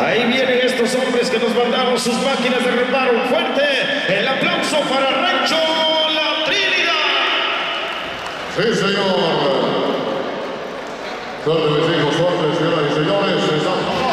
Ahí vienen estos hombres que nos mandaron sus máquinas de reparo. Fuerte el aplauso para Rancho La Trinidad. Sí, señor. Señoras y señores.